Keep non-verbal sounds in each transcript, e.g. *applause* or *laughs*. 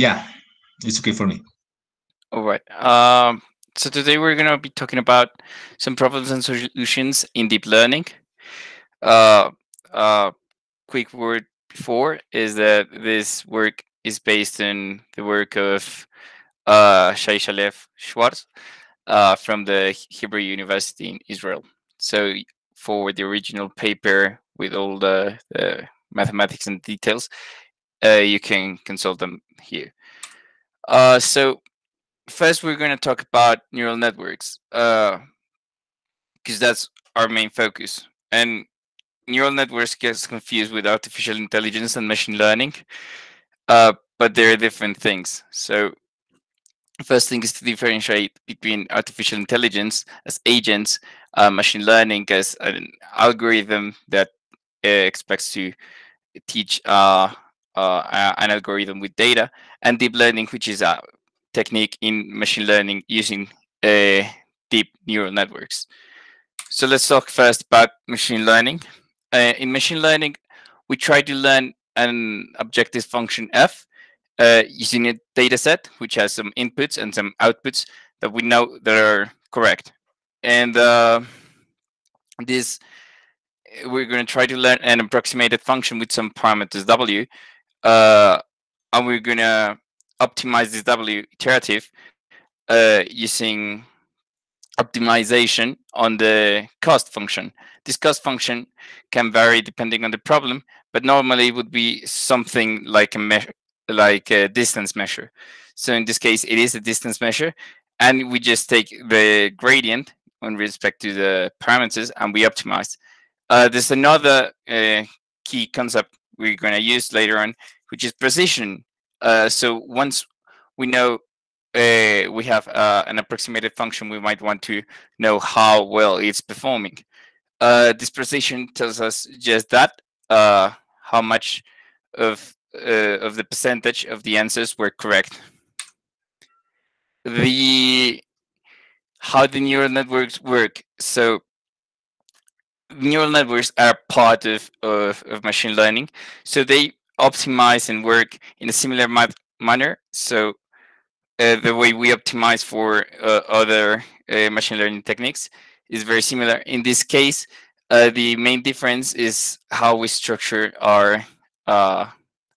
Yeah, it's okay for me. All right. Um, so today we're going to be talking about some problems and solutions in deep learning. Uh, uh, quick word before is that this work is based on the work of uh, Shai Shalev Shwartz uh, from the Hebrew University in Israel. So for the original paper with all the, the mathematics and details, uh, you can consult them here. Uh, so first we're going to talk about neural networks because uh, that's our main focus. And neural networks gets confused with artificial intelligence and machine learning, uh, but they're different things. So first thing is to differentiate between artificial intelligence as agents, uh, machine learning as an algorithm that uh, expects to teach uh, an algorithm with data, and deep learning, which is a technique in machine learning using uh, deep neural networks. So let's talk first about machine learning. Uh, in machine learning, we try to learn an objective function f uh, using a data set which has some inputs and some outputs that we know that are correct. And uh, this, we're going to try to learn an approximated function with some parameters w, uh, and we're to optimize this w iterative uh, using optimization on the cost function. This cost function can vary depending on the problem, but normally it would be something like a measure, like a distance measure. So in this case, it is a distance measure, and we just take the gradient in respect to the parameters and we optimize. Uh, there's another uh, key concept we're going to use later on, which is precision. Uh, so once we know uh, we have uh, an approximated function, we might want to know how well it's performing. Uh, this precision tells us just that, uh, how much of uh, of the percentage of the answers were correct. The how the neural networks work. So neural networks are part of, of, of machine learning. So they optimize and work in a similar manner. So uh, the way we optimize for uh, other uh, machine learning techniques is very similar. In this case, uh, the main difference is how we structure our uh,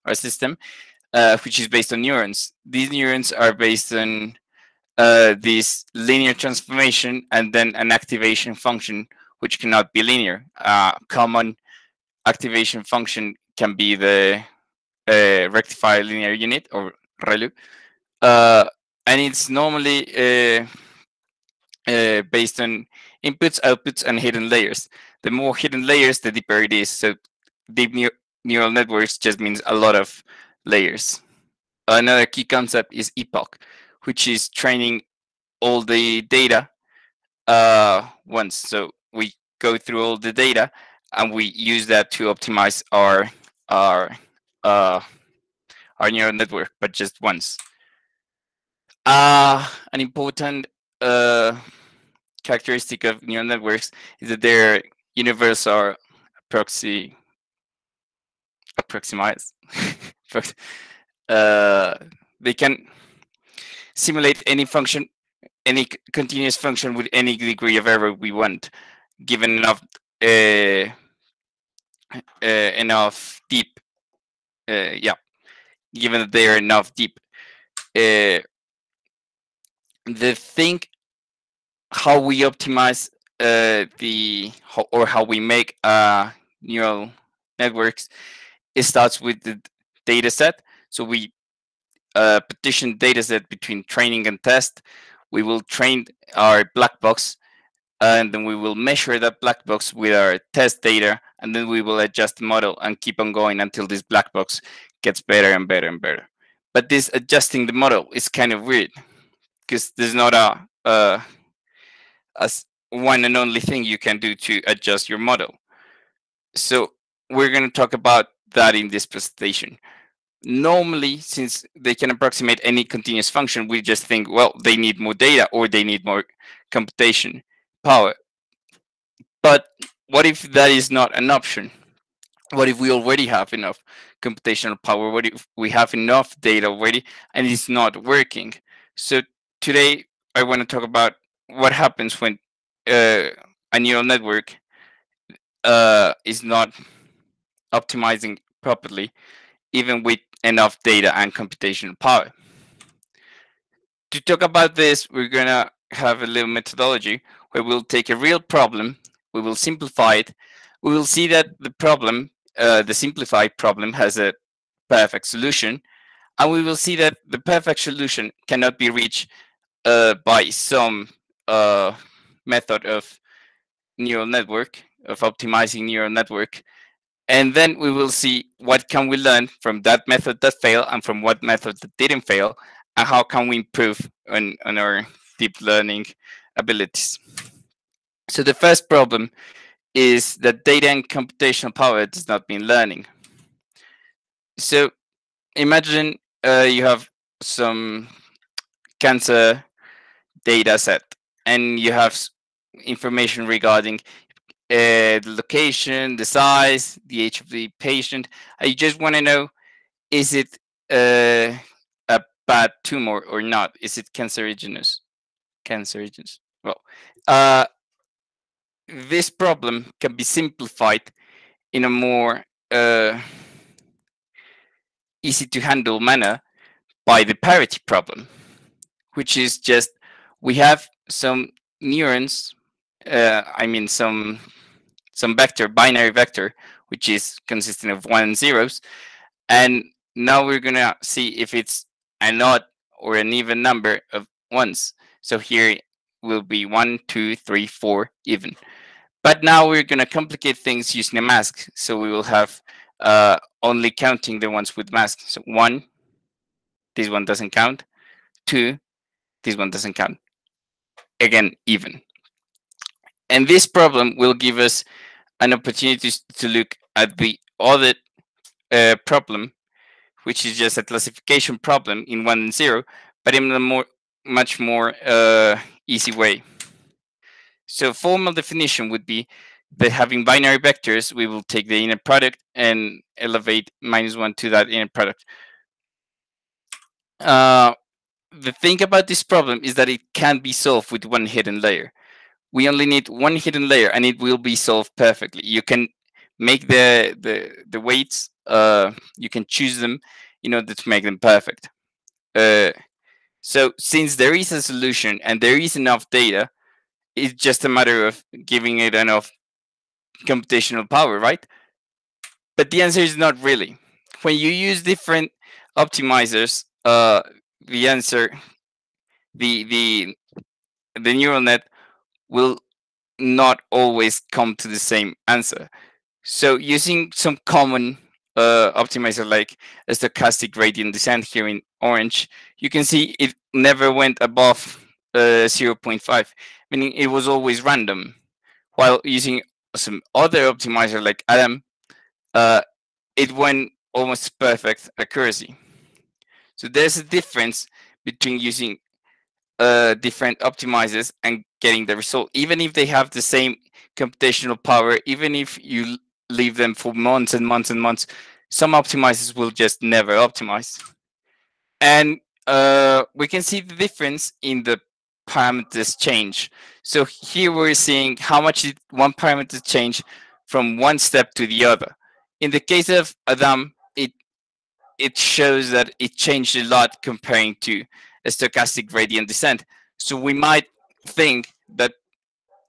our system, uh, which is based on neurons. These neurons are based on this linear transformation and then an activation function, which cannot be linear. common activation function can be the rectifier linear unit or ReLU uh, and it's normally uh, uh, based on inputs, outputs, and hidden layers. The more hidden layers, the deeper it is. So deep ne neural networks just means a lot of layers. Another key concept is epoch, which is training all the data uh, once. So we go through all the data and we use that to optimize our our uh, our neural network, but just once. Uh, an important uh, characteristic of neural networks is that their universe are proxy approximate. *laughs* uh, they can simulate any function, any continuous function with any degree of error we want, given enough uh, uh, enough deep. Uh, yeah, given that they are enough deep. Uh, the thing how we optimize uh, the or how we make uh, neural networks it starts with the data set so we uh, partition data set between training and test we will train our black box and then we will measure that black box with our test data and then we will adjust the model and keep on going until this black box gets better and better and better but this adjusting the model is kind of weird because there's not a, a, a one and only thing you can do to adjust your model. So we're going to talk about that in this presentation. Normally, since they can approximate any continuous function, we just think, well, they need more data or they need more computation power. But what if that is not an option? What if we already have enough computational power? What if we have enough data already and it's not working? So today I want to talk about what happens when uh, a neural network uh, is not optimizing properly, even with enough data and computational power. To talk about this, we're gonna have a little methodology where we'll take a real problem, we will simplify it, we will see that the problem, uh, the simplified problem has a perfect solution, and we will see that the perfect solution cannot be reached uh, by some uh, method of neural network, of optimizing neural network. And then we will see what can we learn from that method that failed and from what method that didn't fail, and how can we improve on, on our deep learning abilities. So the first problem is that data and computational power does not mean learning. So imagine uh, you have some cancer data set and you have information regarding uh, the location, the size, the age of the patient. I just want to know, is it uh, a bad tumor or not? Is it cancerogenous? Cancerogenous. Well, uh, this problem can be simplified in a more uh, easy to handle manner by the parity problem, which is just we have some neurons, uh, I mean some some vector, binary vector, which is consisting of one and zeros, and now we're gonna see if it's an odd or an even number of ones. So here will be one, two, three, four, even. But now we're gonna complicate things using a mask. So we will have uh, only counting the ones with masks. So one, this one doesn't count. Two, this one doesn't count. Again, even. And this problem will give us an opportunity to look at the other uh, problem, which is just a classification problem in one and zero, but in a more, much more uh, easy way. So formal definition would be that having binary vectors, we will take the inner product and elevate minus one to that inner product. Uh, the thing about this problem is that it can be solved with one hidden layer. We only need one hidden layer and it will be solved perfectly. You can make the the, the weights, uh, you can choose them in order to make them perfect. Uh, so since there is a solution and there is enough data, it's just a matter of giving it enough computational power, right? But the answer is not really. When you use different optimizers, uh, the answer, the the the neural net will not always come to the same answer. So using some common uh, optimizer like a stochastic gradient descent here in orange, you can see it never went above uh, 0.5, meaning it was always random. While using some other optimizer like Adam, uh, it went almost perfect accuracy. So there's a difference between using uh, different optimizers and getting the result, even if they have the same computational power, even if you leave them for months and months and months, some optimizers will just never optimize. And uh, we can see the difference in the parameters change. So here we're seeing how much did one parameter change from one step to the other. In the case of Adam, it it shows that it changed a lot comparing to a stochastic gradient descent. So we might think that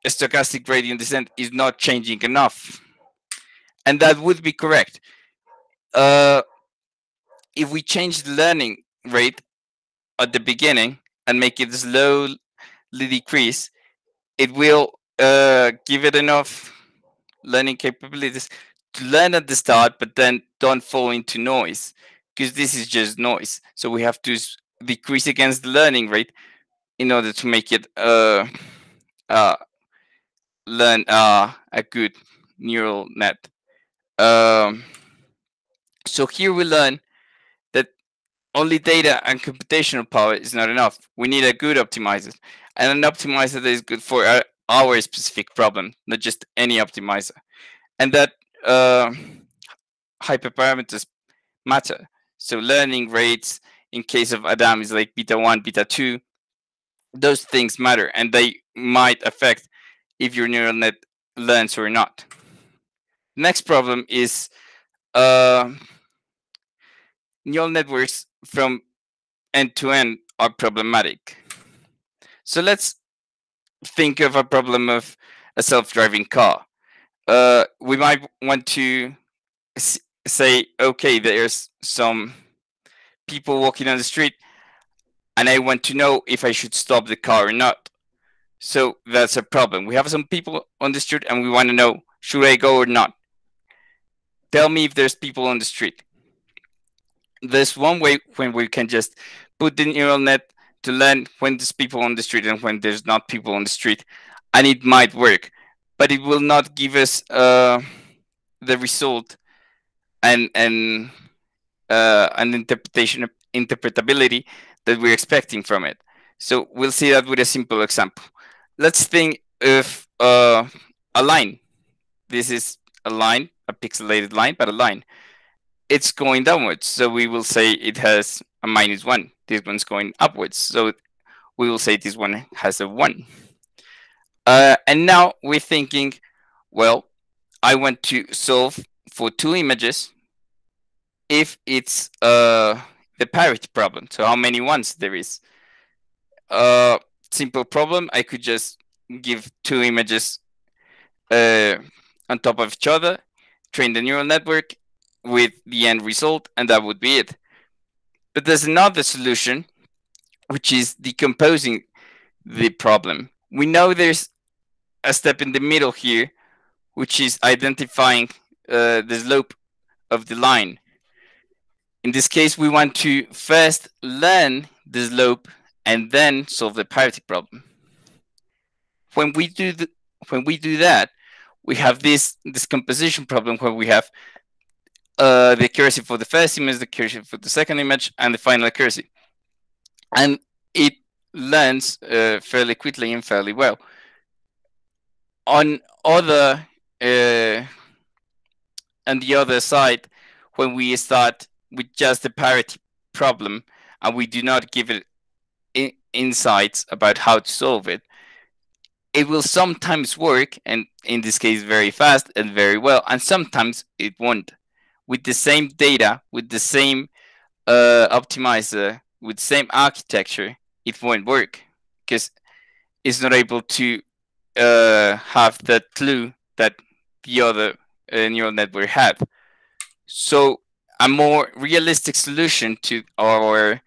a stochastic gradient descent is not changing enough. And that would be correct. Uh, if we change the learning rate at the beginning and make it slowly decrease, it will uh, give it enough learning capabilities to learn at the start, but then don't fall into noise because this is just noise. So we have to decrease against the learning rate in order to make it uh, uh, learn uh, a good neural net. Um, so here we learn that only data and computational power is not enough. We need a good optimizer and an optimizer that is good for our, our specific problem, not just any optimizer. And that uh, hyperparameters matter. So learning rates in case of Adam is like beta 1, beta 2. Those things matter and they might affect if your neural net learns or not. Next problem is uh, neural networks from end to end are problematic. So let's think of a problem of a self-driving car. Uh, we might want to say, okay, there's some people walking on the street, and I want to know if I should stop the car or not. So that's a problem. We have some people on the street, and we want to know should I go or not. Tell me if there's people on the street. There's one way when we can just put the neural net to learn when there's people on the street and when there's not people on the street, and it might work, but it will not give us uh, the result and and uh, an interpretation interpretability that we're expecting from it. So we'll see that with a simple example. Let's think of uh, a line. This is a line, a pixelated line, but a line. It's going downwards, so we will say it has a minus one. This one's going upwards, so we will say this one has a one. Uh, and now we're thinking, well, I want to solve for two images if it's uh, the parity problem. So how many ones there is. Uh, simple problem. I could just give two images uh, on top of each other, train the neural network with the end result, and that would be it. But there's another solution, which is decomposing the problem. We know there's a step in the middle here, which is identifying uh, the slope of the line. In this case, we want to first learn the slope and then solve the parity problem. When we do the, when we do that, we have this this composition problem where we have uh, the accuracy for the first image, the accuracy for the second image, and the final accuracy. And it learns uh, fairly quickly and fairly well. On other, uh, on the other side, when we start with just the parity problem and we do not give it in insights about how to solve it, it will sometimes work, and in this case, very fast and very well, and sometimes it won't. With the same data, with the same uh, optimizer, with same architecture, it won't work because it's not able to uh, have that clue that the other uh, neural network had. So a more realistic solution to our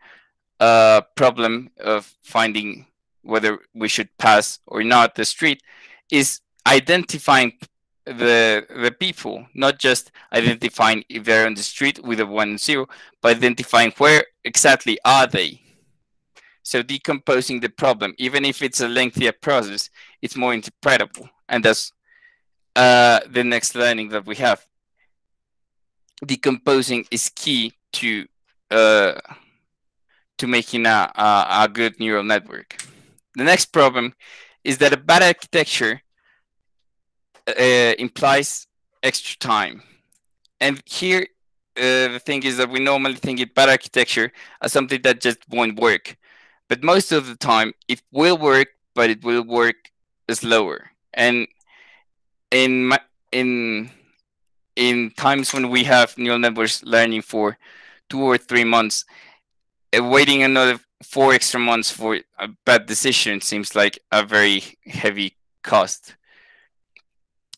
uh, problem of finding whether we should pass or not the street is identifying the the people, not just identifying if they're on the street with a one and zero, but identifying where exactly are they. So decomposing the problem, even if it's a lengthier process, it's more interpretable, and that's uh, the next learning that we have decomposing is key to uh, to making a, a, a good neural network. The next problem is that a bad architecture uh, implies extra time. And here, uh, the thing is that we normally think of bad architecture as something that just won't work. But most of the time, it will work, but it will work slower. And in in in times when we have neural networks learning for two or three months, uh, waiting another four extra months for a bad decision seems like a very heavy cost.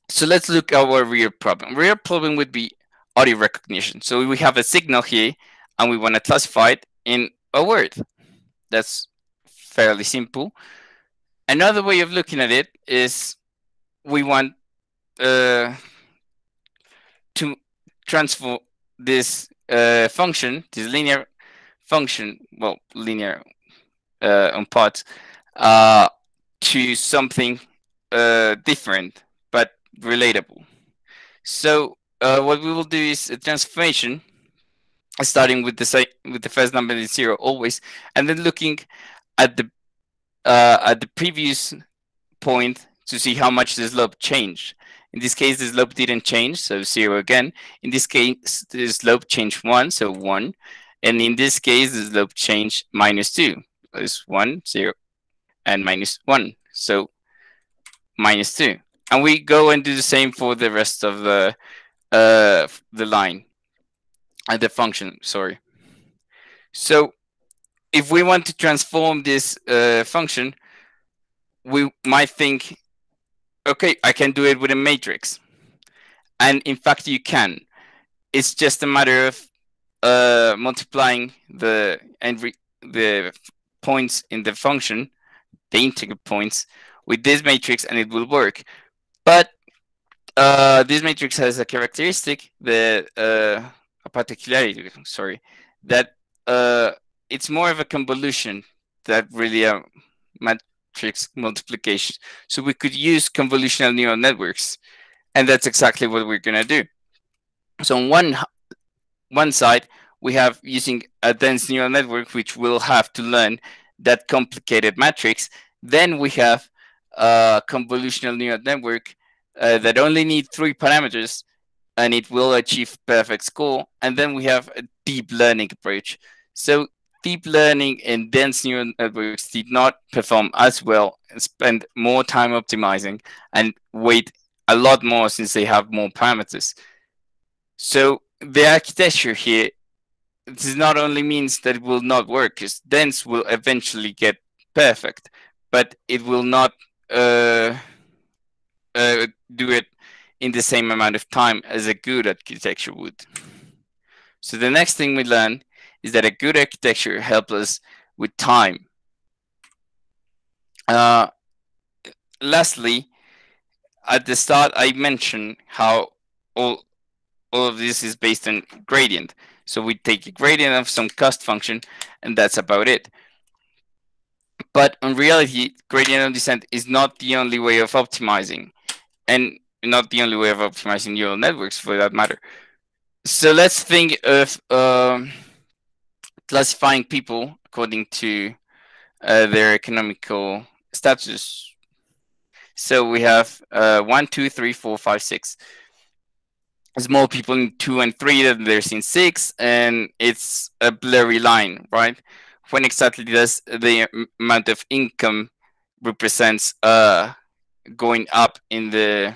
So let's look at our real problem. Real problem would be audio recognition. So we have a signal here and we want to classify it in a word. That's fairly simple. Another way of looking at it is we want uh, to transfer this uh, function, this linear function, well, linear uh, on parts, uh, to something uh, different but relatable. So uh, what we will do is a transformation, starting with the with the first number is zero always, and then looking at the uh, at the previous point to see how much the slope changed. In this case, the slope didn't change, so zero again. In this case, the slope changed one, so one. And in this case, the slope changed minus two, is one, zero, and minus one. So minus two. And we go and do the same for the rest of the uh, the line, and uh, the function, sorry. So if we want to transform this uh, function, we might think, okay, I can do it with a matrix. And in fact, you can. It's just a matter of uh, multiplying the and the points in the function, the integer points, with this matrix, and it will work. But uh, this matrix has a characteristic, the uh, a particularity, sorry, that uh, it's more of a convolution that really a matrix multiplication. So we could use convolutional neural networks, and that's exactly what we're gonna do. So on one one side, we have using a dense neural network, which will have to learn that complicated matrix. Then we have a convolutional neural network uh, that only need three parameters and it will achieve perfect score. And then we have a deep learning approach. So deep learning and dense neural networks did not perform as well and spend more time optimizing and wait a lot more since they have more parameters. So the architecture here this not only means that it will not work, because dense will eventually get perfect, but it will not uh, uh, do it in the same amount of time as a good architecture would. So the next thing we learn is that a good architecture helps us with time. Uh, lastly, at the start, I mentioned how all, all of this is based on gradient. So we take a gradient of some cost function, and that's about it. But in reality, gradient of descent is not the only way of optimizing, and not the only way of optimizing neural networks for that matter. So let's think of um, classifying people according to uh, their economical status. So we have uh, one, two, three, four, five, six. More people in two and three than there's in six, and it's a blurry line, right? When exactly does the amount of income represents uh going up in the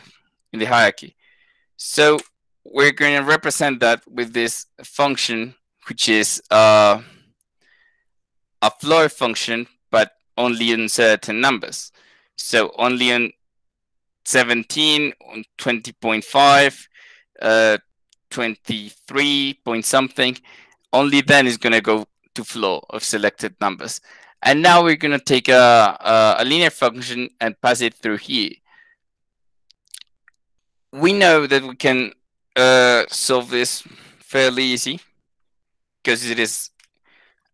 in the hierarchy? So we're going to represent that with this function which is uh, a floor function, but only in certain numbers. So only in 17, on 20.5, uh, 23 point something, only then is going to go to floor of selected numbers. And now we're going to take a, a, a linear function and pass it through here. We know that we can uh, solve this fairly easy because it is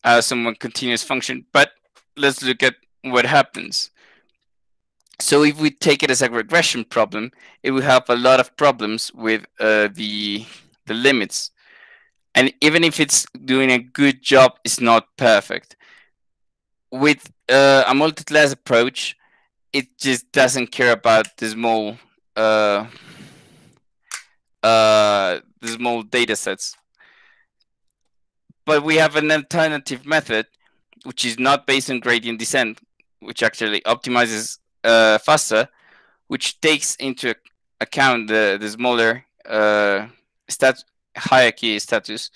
a somewhat continuous function. But let's look at what happens. So if we take it as a regression problem, it will have a lot of problems with uh, the the limits. And even if it's doing a good job, it's not perfect. With uh, a multi-class approach, it just doesn't care about the small uh, uh, the small data sets but we have an alternative method, which is not based on gradient descent, which actually optimizes uh, faster, which takes into account the, the smaller uh, stat hierarchy status,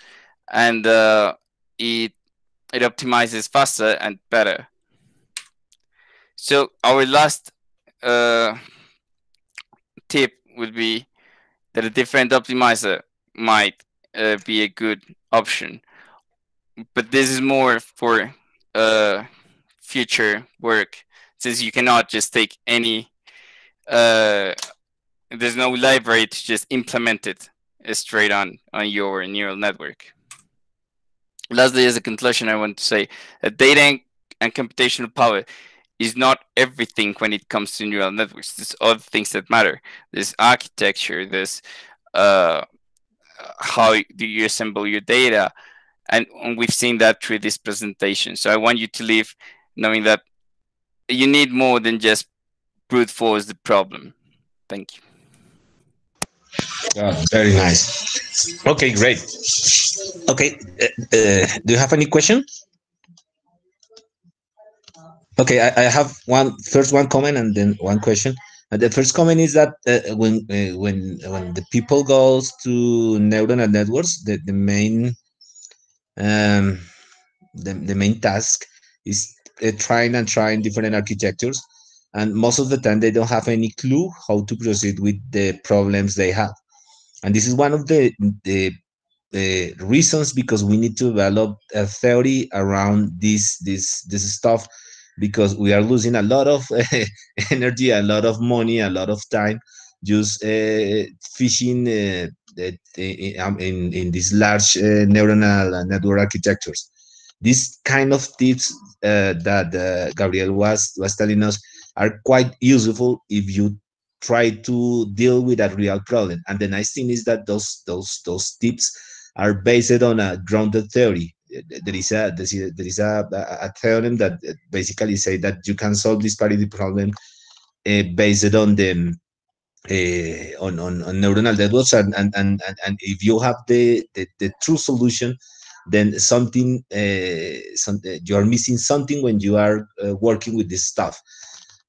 and uh, it it optimizes faster and better. So our last uh, tip would be that a different optimizer might uh, be a good option but this is more for uh, future work since you cannot just take any uh, there's no library to just implement it straight on on your neural network. Lastly as a conclusion i want to say that data and computational power is not everything when it comes to neural networks. There's other things that matter. There's architecture there's uh, how do you assemble your data? And we've seen that through this presentation. So I want you to leave knowing that you need more than just brute force the problem. Thank you. Yeah, very nice. Okay, great. Okay, uh, uh, do you have any question? Okay, I, I have one first one comment and then one question. Uh, the first comment is that uh, when uh, when when the people goes to neural networks, the, the main um, the, the main task is uh, trying and trying different architectures, and most of the time they don't have any clue how to proceed with the problems they have, and this is one of the the the reasons because we need to develop a theory around this this this stuff because we are losing a lot of uh, *laughs* energy, a lot of money, a lot of time just uh, fishing uh, in, in, in these large uh, neuronal network architectures. These kind of tips uh, that uh, Gabriel was, was telling us are quite useful if you try to deal with a real problem. And the nice thing is that those those those tips are based on a grounded theory there is a there is a, a theorem that basically say that you can solve this parity problem uh, based on the uh, on, on, on neuronal networks and, and, and, and if you have the, the, the true solution then something uh, some, you are missing something when you are uh, working with this stuff.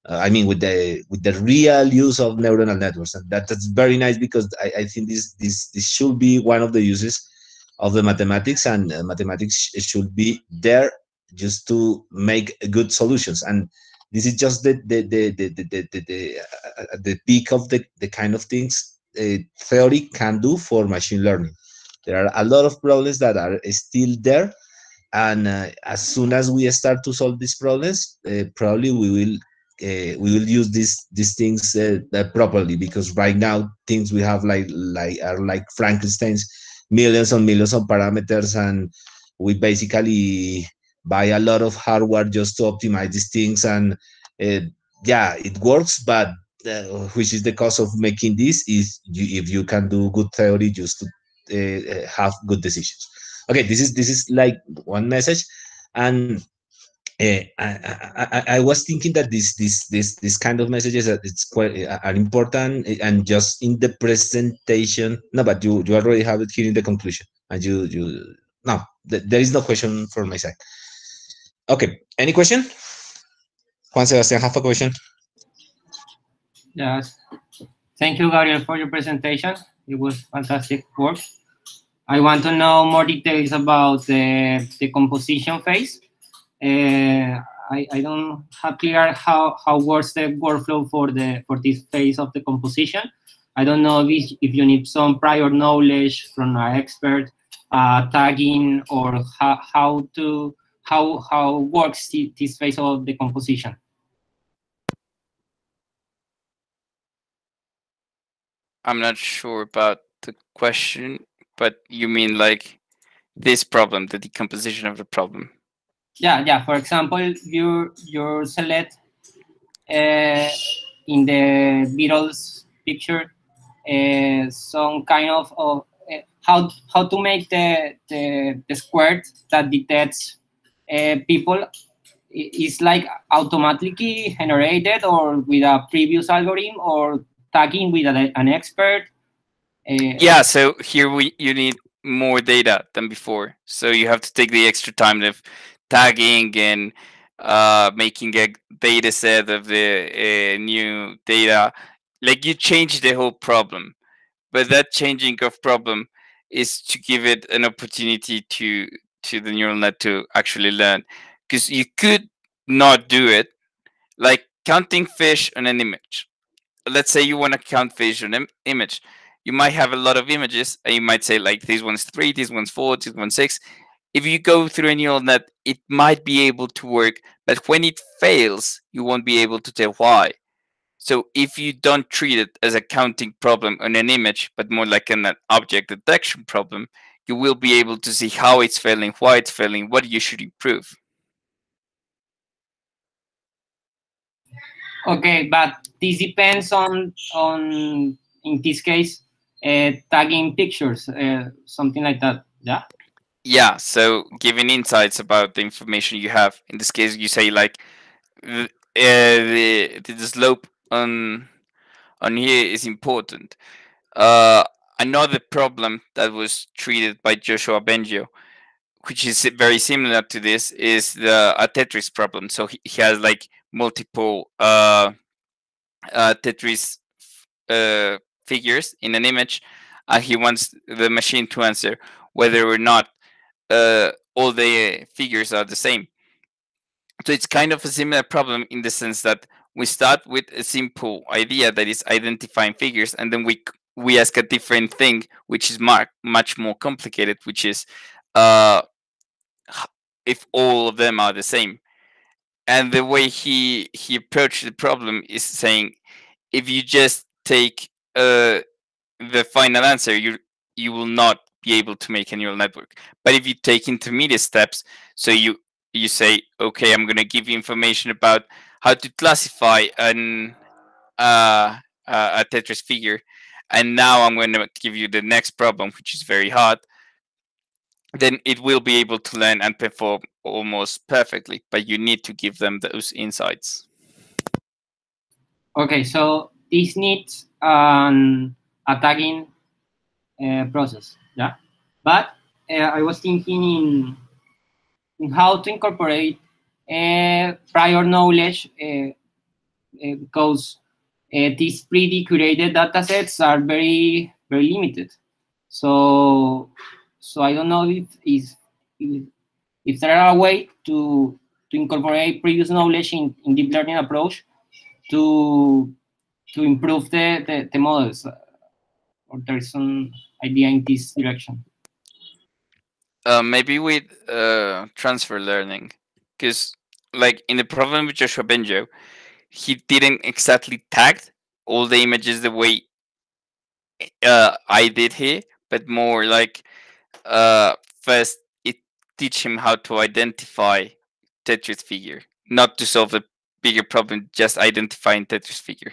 Uh, i mean with the with the real use of neuronal networks and that, that's very nice because I, I think this this this should be one of the uses of the mathematics and uh, mathematics should be there just to make good solutions. And this is just the the the the the, the, the, uh, the peak of the, the kind of things uh, theory can do for machine learning there are a lot of problems that are still there and uh, as soon as we start to solve these problems uh, probably we will uh, we will use these these things properly because right now things we have like like are like frankenstein's millions and millions of parameters and we basically buy a lot of hardware just to optimize these things and uh, yeah it works but uh, which is the cost of making this is you, if you can do good theory just to uh, have good decisions. Okay this is this is like one message. And uh, I, I, I, was thinking that this this this this kind of messages that it's quite uh, are important and just in the presentation. No but you you already have it here in the conclusion. And you you no th there is no question for my side. Okay any question? Juan Sebastian have a question. Yes. Thank you Gabriel for your presentation it was fantastic work I want to know more details about the the composition phase uh, I, I don't have clear how, how works the workflow for the for this phase of the composition. I don't know if, if you need some prior knowledge from an expert, uh, tagging, or how, how to how how works this phase of the composition. I'm not sure about the question, but you mean like this problem, the decomposition of the problem? Yeah yeah. For example you you select uh, in the beetles picture uh, some kind of, of uh, how how to make the the, the square that detects uh, people is like automatically generated or with a previous algorithm or tagging with a, an expert uh, yeah so here we you need more data than before so you have to take the extra time of tagging and uh, making a data set of the uh, new data. Like you change the whole problem, but that changing of problem is to give it an opportunity to to the neural net to actually learn. Because you could not do it, like counting fish on an image. Let's say you want to count fish on an image. You might have a lot of images, and you might say like this one's three, this one's four, this one's six, if you go through a neural net, it might be able to work, but when it fails, you won't be able to tell why. So if you don't treat it as a counting problem on an image, but more like an object detection problem, you will be able to see how it's failing, why it's failing, what you should improve. Okay, but this depends on on in this case uh, tagging pictures, uh, something like that. Yeah. Yeah, so giving insights about the information you have. In this case, you say like uh, the the slope on on here is important. Uh, another problem that was treated by Yoshua Bengio, which is very similar to this, is the a Tetris problem. So he, he has like multiple uh, uh, Tetris uh, figures in an image, and he wants the machine to answer whether or not uh, all the figures are the same. So it's kind of a similar problem in the sense that we start with a simple idea that is identifying figures, and then we we ask a different thing, which is mar- much more complicated, which is uh, if all of them are the same. And the way he he approached the problem is saying, if you just take uh, the final answer, you you will not be able to make a neural network. But if you take intermediate steps, so you you say, okay, I'm going to give you information about how to classify an uh, a Tetris figure, and now I'm going to give you the next problem, which is very hard. Then it will be able to learn and perform almost perfectly, but you need to give them those insights. Okay, so this needs an a tagging uh, process, yeah. But uh, I was thinking in, in how to incorporate uh, prior knowledge uh, uh, because uh, these pre-curated data sets are very very limited. So so I don't know if if, if, if there are a way to to incorporate previous knowledge in, in deep learning approach to to improve the, the, the models. Or there's some idea in this direction. Uh, maybe with uh, transfer learning. Because like in the problem with yoshua bengio he didn't exactly tag all the images the way uh, i did here but more like uh, first it teach him how to identify tetris figure not to solve the bigger problem just identifying tetris figure.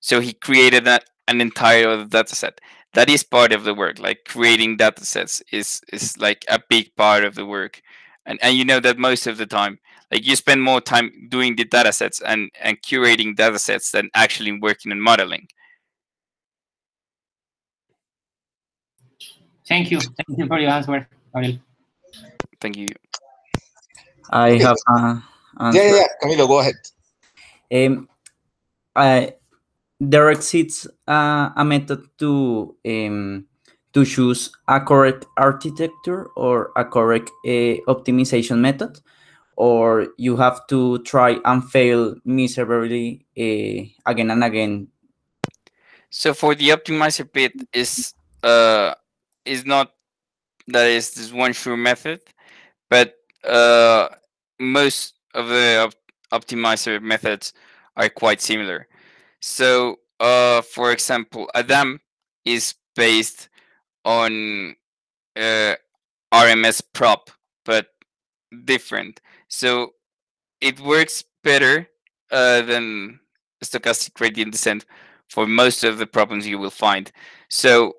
So he created that, an entire data set that is part of the work like creating data sets is is like a big part of the work. And and you know that most of the time like you spend more time doing the data sets and and curating data sets than actually working on modeling thank you thank you for your answer Gabriel. thank you I have a Yeah, yeah, yeah. Camilo, go ahead. Um, I, there exists uh, a method to um, to choose a correct architecture or a correct uh, optimization method, or you have to try and fail miserably uh, again and again. So for the optimizer bit is uh is not that is this one sure method, but uh most of the op- optimizer methods are quite similar. So uh for example, Adam is based on uh RMSprop, but different. So it works better uh, than stochastic gradient descent for most of the problems you will find. So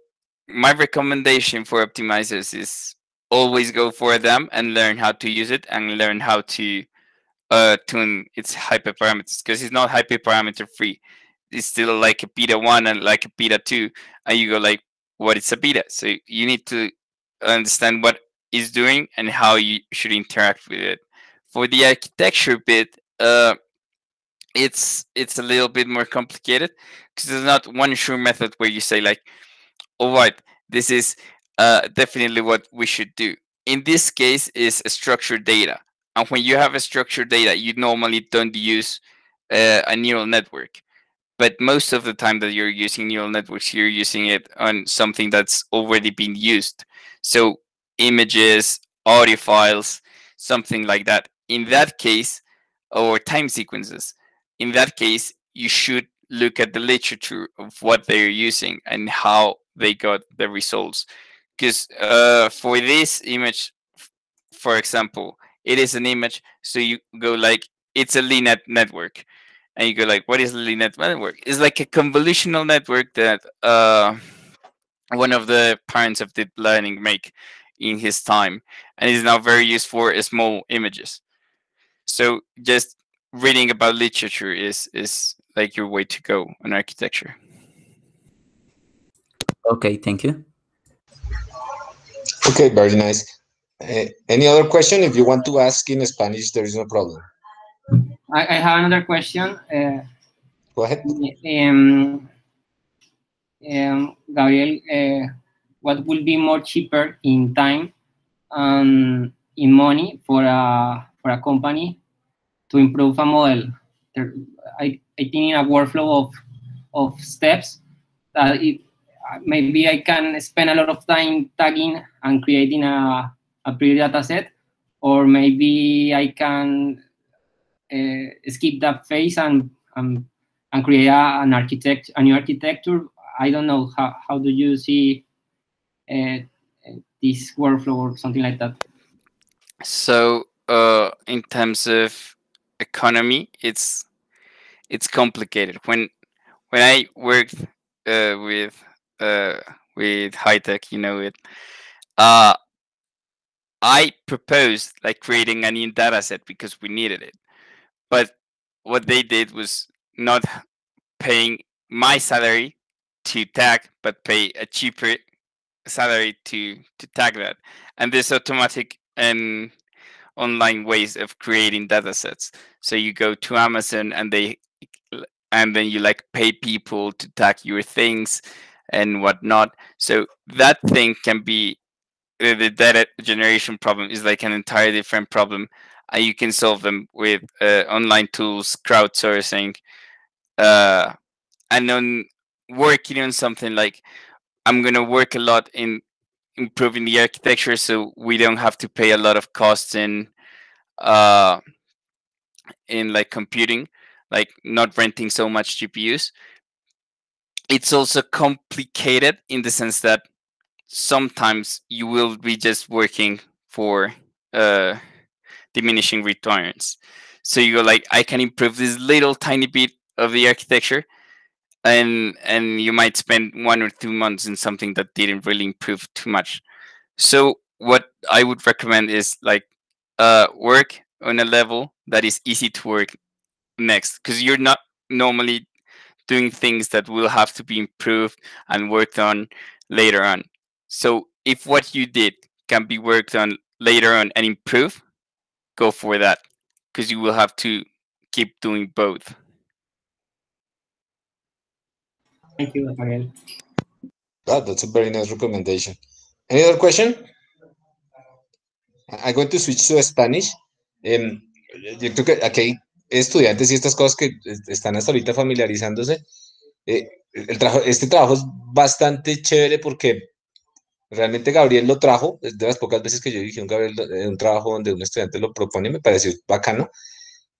my recommendation for optimizers is always go for them and learn how to use it and learn how to uh, tune its hyperparameters because it's not hyperparameter free. It's still like a beta one and like a beta two, and you go like, what is a beta? So you need to understand what it's doing and how you should interact with it. For the architecture bit, uh, it's it's a little bit more complicated because there's not one sure method where you say like, all right, this is uh, definitely what we should do. In this case, is structured data, and when you have a structured data, you normally don't use uh, a neural network. But most of the time that you're using neural networks, you're using it on something that's already been used. So images, audio files, something like that. In that case, or time sequences. In that case, you should look at the literature of what they're using and how they got the results. Because uh, for this image, for example, it is an image, so you go like it's a LeNet network, and you go like, what is a network? It's like a convolutional network that uh, one of the parents of deep learning make in his time, and is now very used for small images. So just reading about literature is is like your way to go on architecture. Okay, thank you. Okay, very nice. Uh, any other question? If you want to ask in Spanish, there is no problem. I, I have another question. Uh, Go ahead. um, um, Gabriel, uh, what will be more cheaper in time and in money for a for a company to improve a model? There, I, I think in a workflow of of steps that it, maybe I can spend a lot of time tagging and creating a, a pretty data set, or maybe I can uh, skip that phase and and, and create a, an architect a new architecture. I don't know how, how do you see uh, this workflow or something like that. So, uh, in terms of economy, it's it's complicated. When when I worked uh, with uh, with high tech, you know it. Uh, I proposed like creating a new data set because we needed it, but what they did was not paying my salary to tag, but pay a cheaper salary to to tag that. And there's automatic and online ways of creating data sets. So you go to Amazon and they and then you like pay people to tag your things and whatnot. So that thing can be the data generation problem is like an entirely different problem. And you can solve them with uh, online tools, crowdsourcing, uh, and on working on something like I'm gonna work a lot in improving the architecture so we don't have to pay a lot of costs in uh in like computing like not renting so much gpus it's also complicated in the sense that sometimes you will be just working for uh diminishing returns. So you go like i can improve this little tiny bit of the architecture and and you might spend one or two months in something that didn't really improve too much. So what i would recommend is like uh work on a level that is easy to work next because you're not normally doing things that will have to be improved and worked on later on so if what you did can be worked on later on and improve go for that because you will have to keep doing both Thank you, Gabriel. Ah, that's a very nice recommendation. Any other question? I'm going to switch to Spanish. Em, yo creo que aquí hay estudiantes y estas cosas que están hasta ahorita familiarizándose. Eh, el trabajo, este trabajo es bastante chévere porque realmente Gabriel lo trajo, es de las pocas veces que yo dije un, Gabriel, eh, un trabajo donde un estudiante lo propone, me pareció bacano.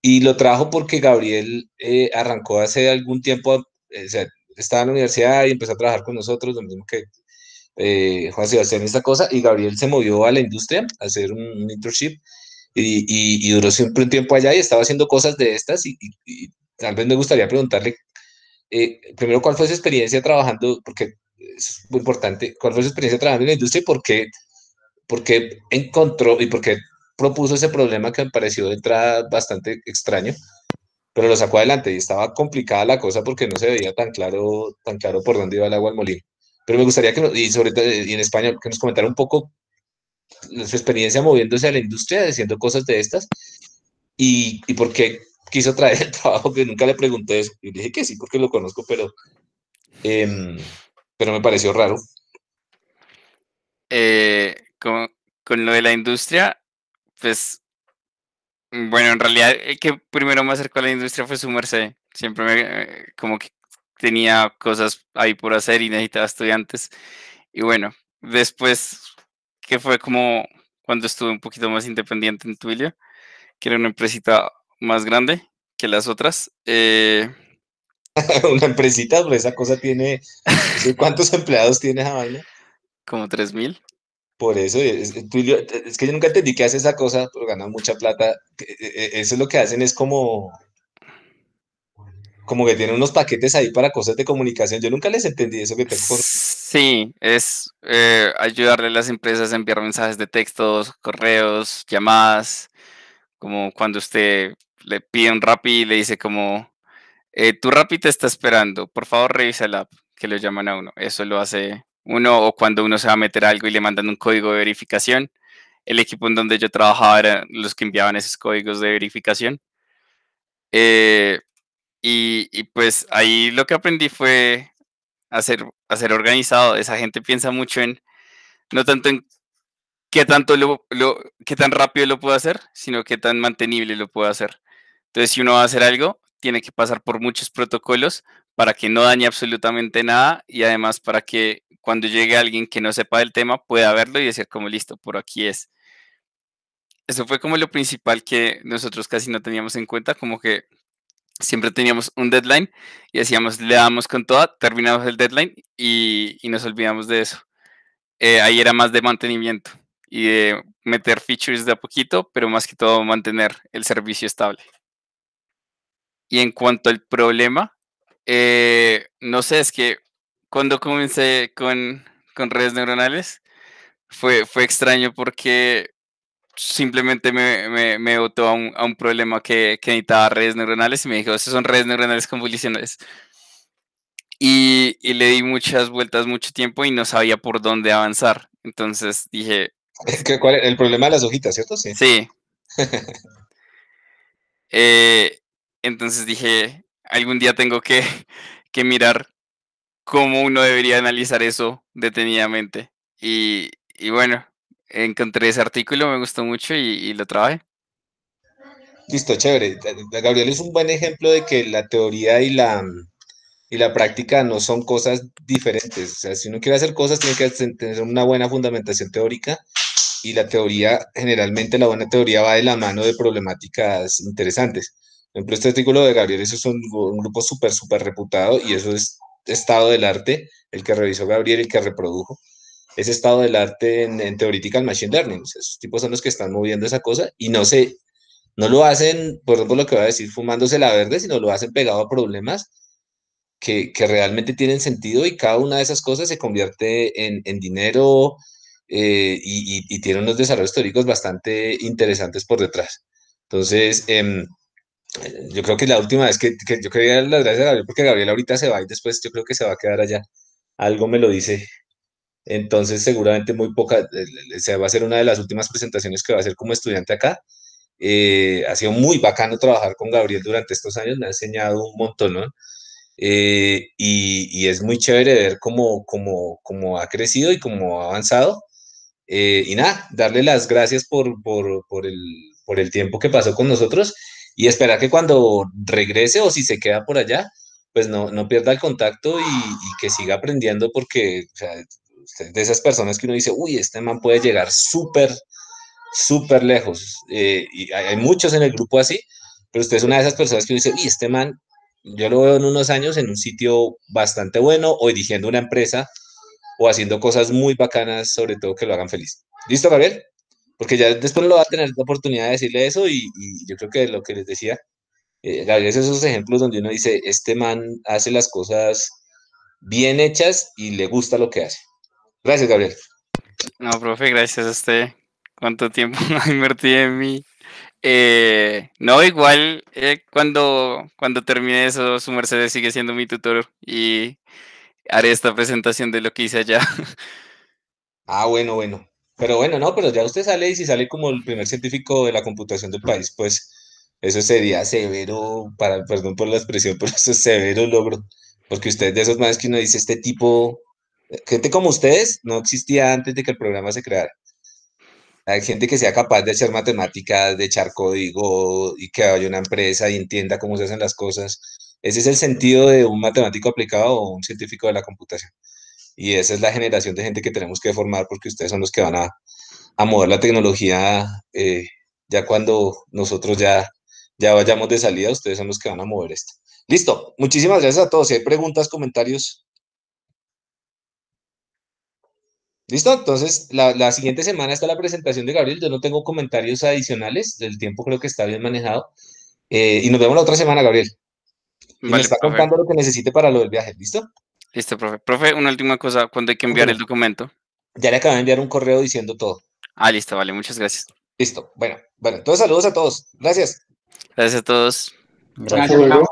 Y lo trajo porque Gabriel eh, arrancó hace algún tiempo, eh, o sea, estaba en la universidad y empezó a trabajar con nosotros, lo mismo que eh, Juan Sebastián, esta cosa, y Gabriel se movió a la industria a hacer un internship y, y, y, duró siempre un tiempo allá y estaba haciendo cosas de estas y, y tal vez me gustaría preguntarle, eh, primero, ¿cuál fue su experiencia trabajando? Porque es muy importante, ¿cuál fue su experiencia trabajando en la industria y por qué, por qué encontró y por qué propuso ese problema que me pareció de entrada bastante extraño? pero lo sacó adelante y estaba complicada la cosa porque no se veía tan claro, tan claro por dónde iba el agua al molino. Pero me gustaría que, y sobre todo en español, que nos comentara un poco su experiencia moviéndose a la industria, haciendo cosas de estas, y, y por qué quiso traer el trabajo, que nunca le pregunté eso. Y dije que sí, porque lo conozco, pero, eh, pero me pareció raro. Eh, con, con lo de la industria, pues bueno, en realidad el que primero me acercó a la industria fue su merced. Siempre eh, como que tenía cosas ahí por hacer y necesitaba estudiantes. Y bueno, después que fue como cuando estuve un poquito más independiente en Twilio, que era una empresita más grande que las otras. Eh, *laughs* una empresita, pero esa cosa tiene, ¿cuántos *laughs* empleados tiene esa vaina? Como 3000. Por eso, es, es, que yo nunca entendí que hace esa cosa, pero ganan mucha plata. Eso es lo que hacen, es como, como que tienen unos paquetes ahí para cosas de comunicación. Yo nunca les entendí eso que tengo por... Sí, es eh, ayudarle a las empresas a enviar mensajes de textos, correos, llamadas, como cuando usted le pide un Rappi y le dice como, eh, tu Rappi te está esperando, por favor revisa el app, que lo llaman a uno. Eso lo hace Uno, o cuando uno se va a meter algo y le mandan un código de verificación. El equipo en donde yo trabajaba era los que enviaban esos códigos de verificación. Eh, y, y, pues ahí lo que aprendí fue a ser, organizado. Esa gente piensa mucho en, no tanto en qué tanto lo, lo, qué tan rápido lo puedo hacer, sino qué tan mantenible lo puedo hacer. Entonces, si uno va a hacer algo, tiene que pasar por muchos protocolos para que no dañe absolutamente nada y además para que cuando llegue alguien que no sepa del tema pueda verlo y decir como listo, por aquí es. Eso fue como lo principal que nosotros casi no teníamos en cuenta, como que siempre teníamos un deadline y decíamos, le damos con toda, terminamos el deadline y, y nos olvidamos de eso. Eh, ahí era más de mantenimiento y de meter features de a poquito, pero más que todo mantener el servicio estable. Y en cuanto al problema, eh, no sé, es que cuando comencé con, con redes neuronales, fue, fue extraño porque simplemente me, me, me botó a un, a un problema que, que, necesitaba redes neuronales y me dijo, esas son redes neuronales convolucionales. Y, y, le di muchas vueltas, mucho tiempo y no sabía por dónde avanzar. Entonces dije... ¿Cuál, el problema de las hojitas, ¿cierto? Sí. Sí. *laughs* eh, entonces dije, algún día tengo que, que mirar cómo uno debería analizar eso detenidamente. Y, y bueno, encontré ese artículo, me gustó mucho y, y, lo trabajé. Listo, chévere. Gabriel es un buen ejemplo de que la teoría y la, y la práctica no son cosas diferentes. O sea, si uno quiere hacer cosas, tiene que tener una buena fundamentación teórica y la teoría, generalmente la buena teoría va de la mano de problemáticas interesantes. Por ejemplo, este artículo de Gabriel, eso es un, grupo súper, súper reputado y eso es estado del arte, el que revisó Gabriel, el que reprodujo ese estado del arte en, en Machine Learning. O sea, esos tipos son los que están moviendo esa cosa y no se, no lo hacen, por ejemplo, lo que voy a decir, fumándose la verde, sino lo hacen pegado a problemas que, que realmente tienen sentido y cada una de esas cosas se convierte en, en dinero eh, y, y, tiene unos desarrollos teóricos bastante interesantes por detrás. Entonces, eh, yo creo que la última vez que, que yo quería dar las gracias a Gabriel, porque Gabriel ahorita se va y después yo creo que se va a quedar allá. Algo me lo dice entonces, seguramente muy poca, se va a ser una de las últimas presentaciones que va a hacer como estudiante acá. Eh, ha sido muy bacano trabajar con Gabriel durante estos años, me ha enseñado un montón, ¿no? Eh, y, y, es muy chévere ver cómo, cómo, cómo, ha crecido y cómo ha avanzado. Eh, y nada, darle las gracias por, por, por, el, por el tiempo que pasó con nosotros y esperar que cuando regrese o si se queda por allá, pues no, no pierda el contacto y, y que siga aprendiendo porque o sea, de esas personas que uno dice, uy, este man puede llegar súper, súper lejos. Eh, y hay, hay, muchos en el grupo así, pero usted es una de esas personas que dice, uy, este man, yo lo veo en unos años en un sitio bastante bueno o dirigiendo una empresa o haciendo cosas muy bacanas, sobre todo que lo hagan feliz. ¿Listo, Gabriel? Porque ya después lo va a tener la oportunidad de decirle eso y, y yo creo que lo que les decía, eh, Gabriel, es esos ejemplos donde uno dice, este man hace las cosas bien hechas y le gusta lo que hace. Gracias, Gabriel. No, profe, gracias a usted. ¿Cuánto tiempo *laughs* invertí en mí? Eh, no, igual eh, cuando, cuando termine eso, su Mercedes sigue siendo mi tutor y haré esta presentación de lo que hice allá. *laughs* Ah, bueno, bueno. Pero bueno, no, pero ya usted sale y si sale como el primer científico de la computación del país, pues eso sería severo, para, perdón por la expresión, *laughs* pero eso es severo logro. Porque usted de esos más que uno dice, este tipo gente como ustedes no existía antes de que el programa se creara. Hay gente que sea capaz de hacer matemáticas, de echar código y que haya una empresa y entienda cómo se hacen las cosas. Ese es el sentido de un matemático aplicado o un científico de la computación. Y esa es la generación de gente que tenemos que formar porque ustedes son los que van a, a mover la tecnología eh, ya cuando nosotros ya, ya vayamos de salida, ustedes son los que van a mover esto. Listo, muchísimas gracias a todos. Si hay preguntas, comentarios, ¿Listo? Entonces, la, la, siguiente semana está la presentación de Gabriel. Yo no tengo comentarios adicionales. El tiempo creo que está bien manejado. Eh, y nos vemos la otra semana, Gabriel. Y vale, me está profe. contando lo que necesite para lo del viaje. ¿Listo? Listo, profe. Profe, una última cosa. ¿Cuándo hay que enviar el documento? Ya le acabo de enviar un correo diciendo todo. Ah, listo, vale. Muchas gracias. Listo. Bueno, bueno. Entonces, saludos a todos. Gracias. Gracias a todos. Gracias. gracias.